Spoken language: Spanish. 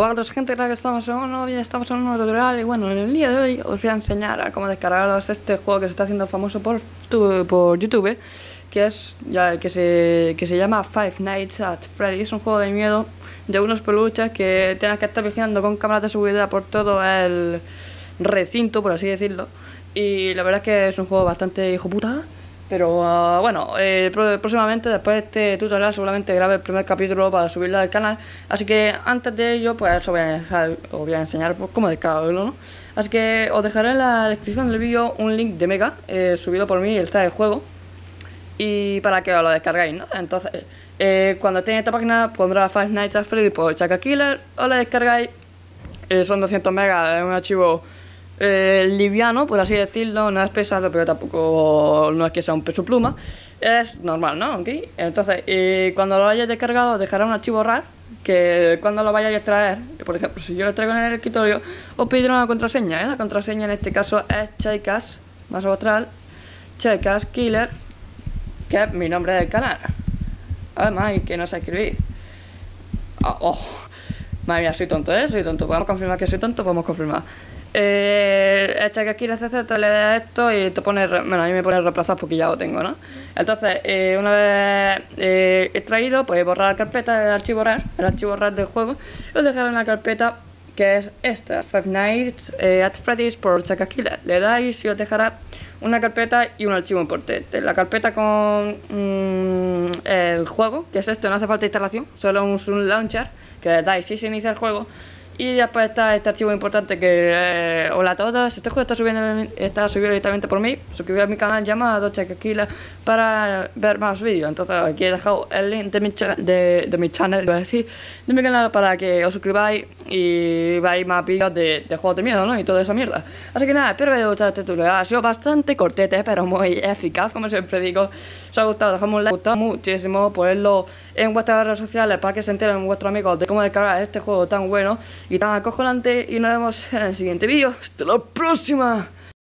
Hola a toda gente, que estamos en uno, estamos en un nuevo tutorial y bueno, en el día de hoy os voy a enseñar a cómo descargaros este juego que se está haciendo famoso por, tu- por YouTube, que es ya que se, que se llama Five Nights at Freddy's, es un juego de miedo de unos peluches que tienes que estar vigilando con cámaras de seguridad por todo el recinto, por así decirlo. Y la verdad es que es un juego bastante hijo puta. Pero ah, bueno, eh, próximamente después de este tutorial seguramente grabe el primer capítulo para subirlo al canal. Así que antes de ello, pues os voy a, dejar- os voy a enseñar pues, cómo descargarlo, ¿no? Así que os dejaré en la descripción del vídeo un link de Mega, eh, subido por mí, está el juego. Y para que os lo descargáis, ¿no? Entonces, eh, cuando estéis en esta página pondrá Five Nights at Freddy por Chaka Killer, os la descargáis eh, son 200 megas, es un archivo eh, liviano, por así decirlo, no es pesado, pero tampoco no es que sea un peso pluma, es normal, ¿no? ¿Ok? Entonces, eh, cuando lo hayáis descargado, dejará un archivo RAR que cuando lo vayáis a extraer, por ejemplo, si yo lo traigo en el escritorio, os pedirá una contraseña, ¿eh? La contraseña en este caso es Chaikas, más votral, Chaikas Killer, que es mi nombre del canal. Además, y que no sé escribir. Ah, oh. Madre mía, soy tonto, ¿eh? Soy tonto. ¿Podemos confirmar que soy tonto? Podemos confirmar. Eh, echa que le CC, te le das esto y te pone... Bueno, a mí me pone reemplazar porque ya lo tengo, ¿no? Entonces, eh, una vez eh, extraído, pues borrar la carpeta, el archivo RAR, el archivo RAR del juego, y os dejaré en la carpeta que es esta, Five Nights eh, at Freddy's por Chaka Killer. Le dais y os dejará una carpeta y un archivo importante. La carpeta con mm, el juego, que es esto, no hace falta instalación, solo un, un launcher que le dais y se inicia el juego. Y después está este archivo importante que eh, hola a todos, este juego está subiendo está subido directamente por mí, suscribiros a mi canal llamado Chakakila para ver más vídeos. Entonces aquí he dejado el link de mi, de, de mi channel, iba a decir, de mi canal para que os suscribáis y veáis más vídeos de, juegos de miedo, ¿no? Y toda esa mierda. Así que nada, espero que os haya gustado este tutorial. Ha sido bastante cortete, pero muy eficaz, como siempre digo. Si os ha gustado, dejadme un like, ha gustado muchísimo ponerlo en vuestras redes sociales para que se enteren vuestros amigos de cómo descargar este juego tan bueno y acojonante. Y nos vemos en el siguiente vídeo. ¡Hasta la próxima!